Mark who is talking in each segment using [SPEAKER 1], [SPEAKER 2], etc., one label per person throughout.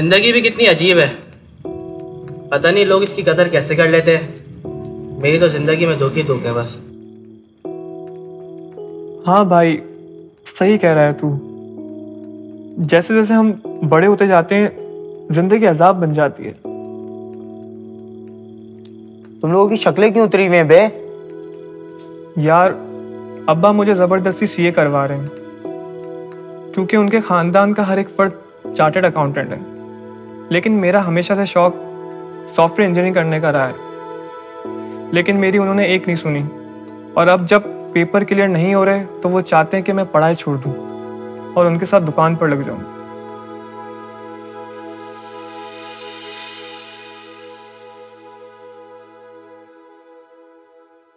[SPEAKER 1] ज़िंदगी भी कितनी अजीब है। पता नहीं लोग इसकी कदर कैसे कर लेते हैं। मेरी तो ज़िंदगी में दुख ही दुख है बस।
[SPEAKER 2] हाँ भाई सही कह रहा है तू। जैसे जैसे हम बड़े होते जाते हैं ज़िंदगी अजाब बन जाती है।
[SPEAKER 3] तुम लोगों की शक्लें क्यों उतरी हुई हैं बे?
[SPEAKER 2] यार अब्बा मुझे ज़बरदस्ती सीए करवा रहे हैं। क्योंकि उनके ख़ानदान का हर एक फर्द चार्टर्ड अकाउंटेंट है। लेकिन मेरा हमेशा से शौक सॉफ्टवेयर इंजीनियरिंग करने का रहा है। लेकिन मेरी उन्होंने एक नहीं सुनी। और अब जब पेपर क्लियर नहीं हो रहे तो वो चाहते हैं कि मैं पढ़ाई छोड़ दूँ और उनके साथ दुकान पर लग जाऊँ।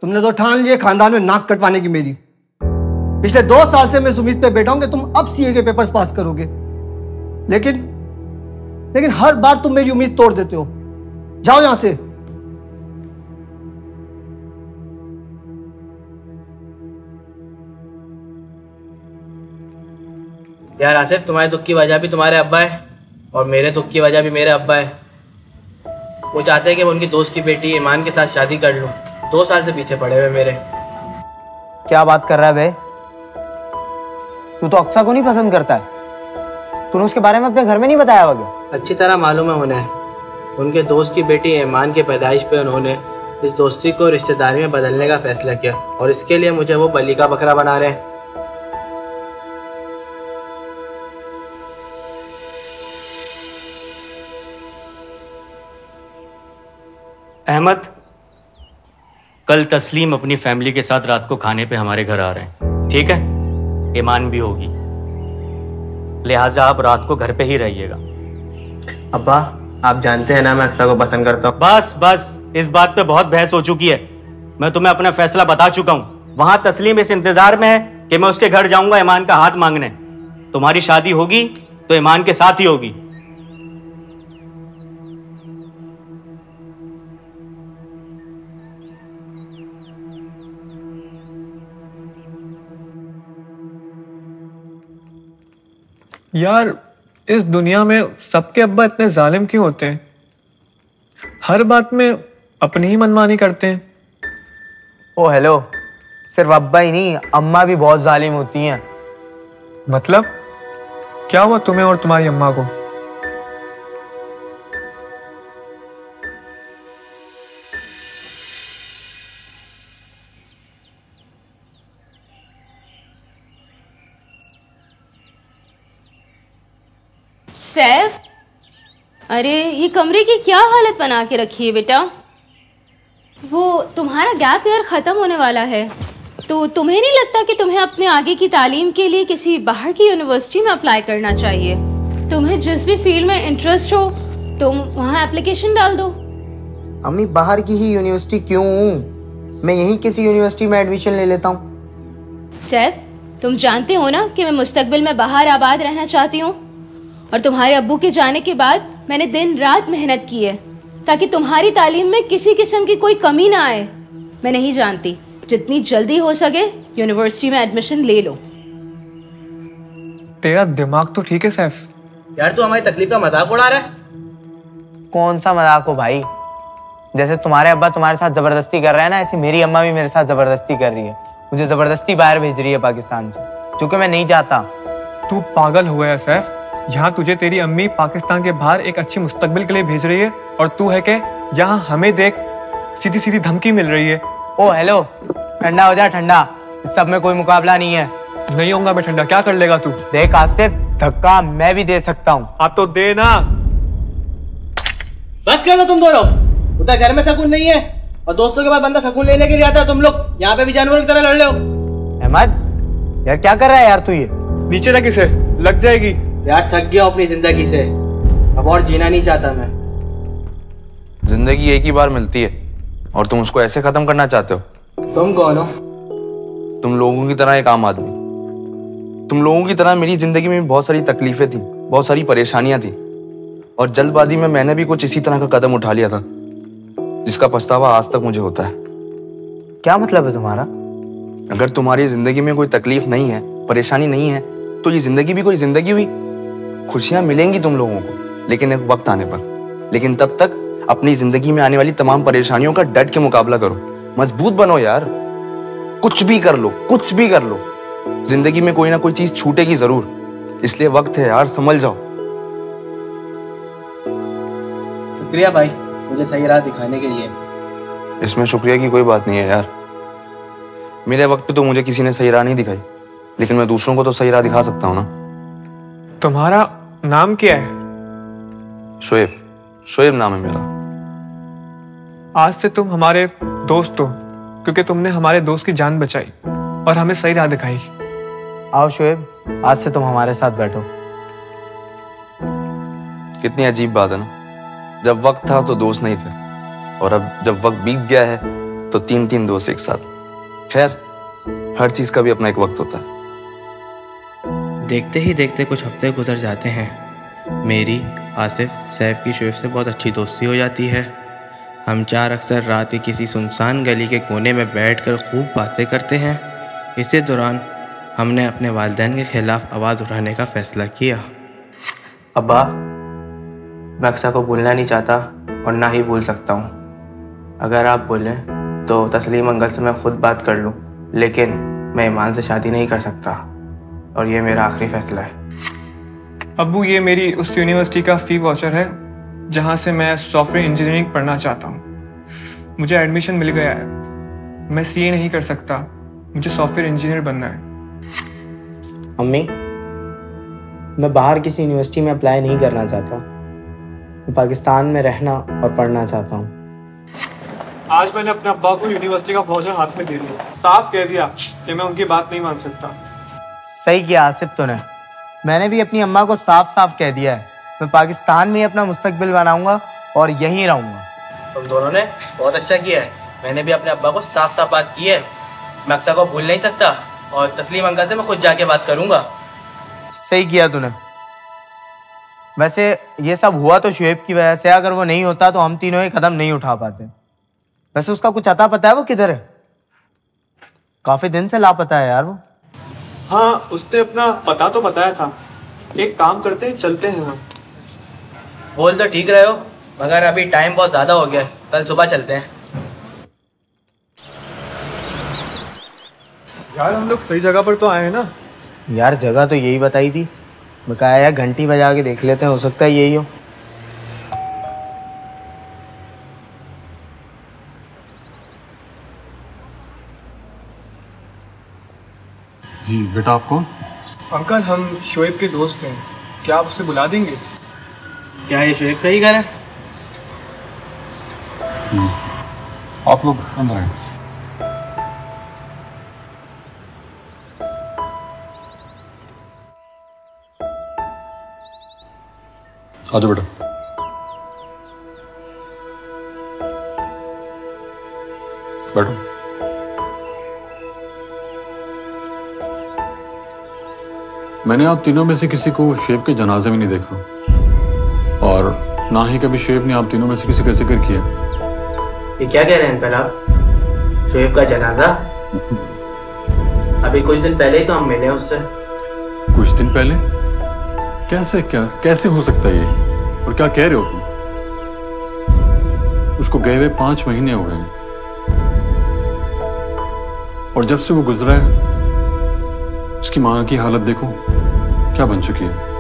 [SPEAKER 4] तुमने तो ठान लिए खानदान में नाक कटवाने की मेरी। पिछले दो साल से मैं उम्मीद पे बैठा हूँ कि तुम अब सीए के पेपर्स पास करोगे। लेकिन लेकिन हर बार तुम मेरी उम्मीद तोड़ देते हो। जाओ यहाँ से।
[SPEAKER 1] यार आसिफ तुम्हारे दुख की वजह भी तुम्हारे अब्बा है और मेरे दुख की वजह भी मेरे अब्बा है। वो चाहते हैं कि मैं उनकी दोस्त की बेटी ईमान के साथ शादी कर लूँ। दो साल से पीछे पड़े हुए मेरे।
[SPEAKER 3] क्या बात कर रहा है बे? तू तो अक्सा को नहीं पसंद करता है? तूने उसके बारे में अपने घर में नहीं बताया होगा?
[SPEAKER 1] अच्छी तरह मालूम है उन्हें। उनके दोस्त की बेटी ऐमान के पैदाइश पे उन्होंने इस दोस्ती को रिश्तेदारी में बदलने का फैसला किया और इसके लिए मुझे वो बली का बकरा बना रहे हैं।
[SPEAKER 5] अहमद कल तस्लीम अपनी फैमिली के साथ रात को खाने पे हमारे घर आ रहे हैं। ठीक है? ईमान भी होगी। लिहाजा आप रात को घर पे ही रहिएगा।
[SPEAKER 1] अब्बा आप जानते हैं ना मैं अक्सर को पसंद करता हूँ।
[SPEAKER 5] बस बस इस बात पे बहुत बहस हो चुकी है। मैं तुम्हें अपना फैसला बता चुका हूँ। वहाँ तस्लीम इस इंतज़ार में है कि मैं उसके घर जाऊँगा ईमान का हाथ मांगने। तुम्हारी शादी होगी तो ईमान के साथ ही होगी।
[SPEAKER 2] यार इस दुनिया में सबके अब्बा इतने जालिम क्यों होते हैं? हर बात में अपनी ही मनमानी करते हैं।
[SPEAKER 3] Oh hello. सिर्फ़ अब्बा ही नहीं अम्मा भी बहुत जालिम होती हैं।
[SPEAKER 2] मतलब? क्या हुआ तुम्हें और तुम्हारी अम्मा को?
[SPEAKER 6] सैफ? अरे ये कमरे की क्या हालत बना के रखी है बेटा? वो तुम्हारा गैप ईयर ख़त्म होने वाला है। तो तुम्हें नहीं लगता कि तुम्हें अपने आगे की तालीम के लिए किसी बाहर की यूनिवर्सिटी में अप्लाई करना चाहिए? तुम्हें जिस भी फ़ील्ड में इंटरेस्ट हो तुम वहाँ एप्लीकेशन डाल दो।
[SPEAKER 3] अम्मी बाहर की ही यूनिवर्सिटी क्यों हूँ? मैं यहीं किसी यूनिवर्सिटी में एडमिशन ले लेता हूँ।
[SPEAKER 6] सैफ तुम जानते हो ना कि मैं मुस्तकबिल में बाहर आबाद रहना चाहती हूँ? और तुम्हारे अब्बू के जाने के बाद मैंने दिन रात मेहनत की है ताकि तुम्हारी तालीम में किसी किस्म की कोई कमी ना आए। मैं नहीं जानती जितनी जल्दी हो सके यूनिवर्सिटी में एडमिशन ले लो।
[SPEAKER 2] तेरा दिमाग तो ठीक है सैफ।
[SPEAKER 1] यार तू हमारी तकलीफ़ का मज़ाक उड़ा रहा है।
[SPEAKER 3] कौन सा मज़ाक हो भाई? जैसे तुम्हारे अब्बा तुम्हारे साथ ज़बरदस्ती कर रहे हैं ना ऐसे मेरी अम्मा भी मेरे साथ ज़बरदस्ती कर रही है। मुझे ज़बरदस्ती बाहर भेज रही है पाकिस्तान से क्योंकि मैं नहीं जाता।
[SPEAKER 2] तू पागल हुआ है सैफ। यहाँ तुझे तेरी अम्मी पाकिस्तान के बाहर एक अच्छी मुस्तकबिल के लिए भेज रही है और तू है के यहाँ हमें देख सीधी सीधी धमकी मिल रही है।
[SPEAKER 3] ओ हेलो ठंडा हो जा ठंडा। इस सब में कोई मुकाबला नहीं है।
[SPEAKER 2] नहीं होगा मैं ठंडा। क्या कर लेगा तू?
[SPEAKER 3] देख आसिफ धक्का मैं भी दे सकता हूँ।
[SPEAKER 2] आप तो दे ना।
[SPEAKER 1] बस कर दो तुम दोनों। उधर घर में सकून नहीं है और दोस्तों के बाद बंदा सकून लेने के लिए आता है तुम लोग। यहाँ पे भी जानवर की तरह लड़ रहे हो।
[SPEAKER 3] अहमद यार क्या कर रहा है यार तू ये?
[SPEAKER 2] नीचे लग इसे लग जाएगी।
[SPEAKER 1] यार थक गया अपनी ज़िंदगी से। अब और जीना नहीं चाहता मैं।
[SPEAKER 7] ज़िंदगी एक ही बार मिलती है और तुम उसको ऐसे खत्म करना चाहते हो।
[SPEAKER 1] तुम कौन हो?
[SPEAKER 7] तुम लोगों की तरह एक आम आदमी। तुम लोगों की तरह मेरी ज़िंदगी में बहुत सारी तकलीफें थी बहुत सारी परेशानियाँ थी और जल्दबाजी में मैंने भी कुछ इसी तरह का कदम उठा लिया था जिसका पछतावा आज तक मुझे होता है।
[SPEAKER 3] क्या मतलब है तुम्हारा?
[SPEAKER 7] अगर तुम्हारी ज़िंदगी में कोई तकलीफ़ नहीं है परेशानी नहीं है तो ये ज़िंदगी भी कोई ज़िंदगी हुई? खुशियाँ मिलेंगी तुम लोगों को लेकिन एक वक्त आने पर। लेकिन तब तक अपनी ज़िंदगी में आने वाली तमाम परेशानियों का डट के मुकाबला करो। मज़बूत बनो यार। कुछ भी कर लो कुछ भी कर लो। ज़िंदगी में कोई ना कोई चीज़ छूटेगी ज़रूर। इसलिए वक्त है यार समझ जाओ।
[SPEAKER 1] शुक्रिया भाई मुझे सही राह दिखाने के लिए।
[SPEAKER 7] इसमें शुक्रिया की कोई बात नहीं है यार। मेरे वक्त पे तो मुझे किसी ने सही राह नहीं दिखाई लेकिन मैं दूसरों को तो सही राह दिखा सकता हूँ ना।
[SPEAKER 2] तुम्हारा नाम क्या है?
[SPEAKER 7] शोएब। शोएब नाम है मेरा।
[SPEAKER 2] आज से तुम हमारे दोस्त हो क्योंकि तुमने हमारे दोस्त की जान बचाई और हमें सही राह दिखाई।
[SPEAKER 3] आओ शोएब आज से तुम हमारे साथ बैठो।
[SPEAKER 7] कितनी अजीब बात है ना। जब वक्त था तो दोस्त नहीं थे और अब जब वक्त बीत गया है तो तीन तीन दोस्त एक साथ। खैर हर चीज़ का भी अपना एक वक्त होता है।
[SPEAKER 1] देखते ही देखते कुछ हफ़्ते गुजर जाते हैं। मेरी, आसिफ, सैफ की शोएब से बहुत अच्छी दोस्ती हो जाती है। हम चार अक्सर रात की किसी सुनसान गली के कोने में बैठकर खूब बातें करते हैं। इसी दौरान हमने अपने वालदेन के खिलाफ आवाज़ उठाने का फ़ैसला किया। अब्बा, मैं अक्सर को भूलना नहीं चाहता और ना ही भूल सकता हूँ। अगर आप बोलें तो तस्लीम अंगल से मैं खुद बात कर लूँ, लेकिन मैं ईमान से शादी नहीं कर सकता। और ये मेरा आखिरी फैसला है।
[SPEAKER 2] अबू ये मेरी उस यूनिवर्सिटी का फ़ी वाचर है जहाँ से मैं सॉफ्टवेयर इंजीनियरिंग पढ़ना चाहता हूँ। मुझे एडमिशन मिल गया है। मैं सीए नहीं कर सकता। मुझे सॉफ्टवेयर इंजीनियर बनना है।
[SPEAKER 3] अम्मी मैं बाहर किसी यूनिवर्सिटी में अप्लाई नहीं करना चाहता। मैं पाकिस्तान में रहना और पढ़ना चाहता हूँ।
[SPEAKER 2] आज मैंने अपने अब्बा को यूनिवर्सिटी का फौजर हाथ में दे दिया। साफ़ कह दिया कि मैं उनकी बात नहीं मान सकता।
[SPEAKER 3] सही किया आसिफ तूने। मैंने भी अपनी अम्मा को साफ़ साफ़ कह दिया है। मैं पाकिस्तान में ही अपना मुस्तकबिल बनाऊँगा और यहीं रहूँगा।
[SPEAKER 1] तुम दोनों ने बहुत अच्छा किया है। मैंने भी अपने अब्बा को साफ़ साफ़ बात की है। मैं अक्सर को भूल नहीं सकता और तस्लीम अंकल से मैं खुद जाके बात करूँगा।
[SPEAKER 3] सही किया तूने। वैसे ये सब हुआ तो शुएब की वजह से अगर वो नहीं होता तो हम तीनों ही कदम नहीं उठा पाते। वैसे उसका कुछ अता पता है वो किधर है? काफ़ी दिन से लापता है यार वो।
[SPEAKER 2] हाँ उसने अपना पता तो बताया था। एक काम करते हैं चलते हैं हम।
[SPEAKER 1] बोल तो ठीक रहे हो मगर अभी टाइम बहुत ज़्यादा हो गया है। कल सुबह चलते हैं।
[SPEAKER 2] यार हम लोग सही जगह पर तो आए हैं ना।
[SPEAKER 3] यार जगह तो यही बताई थी। मैं कहा यार घंटी बजा के देख लेते हैं हो सकता है यही हो।
[SPEAKER 8] जी बेटा आप कौन
[SPEAKER 2] अंकल हम शोएब के दोस्त हैं। क्या आप उसे बुला देंगे?
[SPEAKER 1] क्या ये शोएब का ही घर है?
[SPEAKER 8] आप लोग अंदर आए। आ जाओ बेटा। बैठो। मैंने आप तीनों में से किसी को शेब के जनाजे में नहीं देखा। और ना ही कभी शेब ने आप तीनों में से किसी का ज़िक्र किया।
[SPEAKER 1] ये क्या कह रहे हैं अंकल आप शुएब का जनाजा? अभी कुछ दिन पहले ही तो हम मिले उससे।
[SPEAKER 8] कुछ दिन पहले? कैसे क्या कैसे हो सकता है ये? और क्या कह रहे हो तुम? उसको गए हुए पाँच महीने हो गए। हैं। और जब से वो गुजरा है उसकी माँ की हालत देखो। क्या बन चुकी है?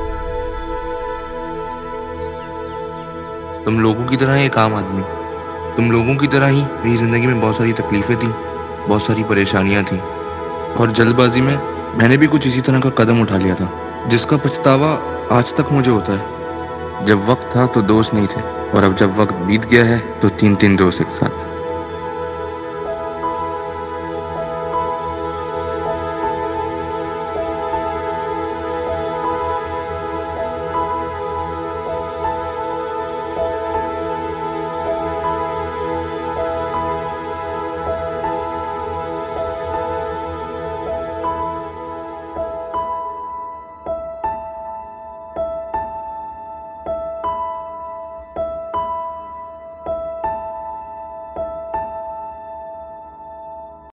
[SPEAKER 7] तुम लोगों की तरह एक आम आदमी। तुम लोगों की तरह ही मेरी ज़िंदगी में बहुत सारी तकलीफें थी, बहुत सारी परेशानियाँ थी। और जल्दबाजी में मैंने भी कुछ इसी तरह का कदम उठा लिया था, जिसका पछतावा आज तक मुझे होता है। जब वक्त था तो दोस्त नहीं थे, और अब जब वक्त बीत गया है तो तीन तीन दोस्त एक साथ।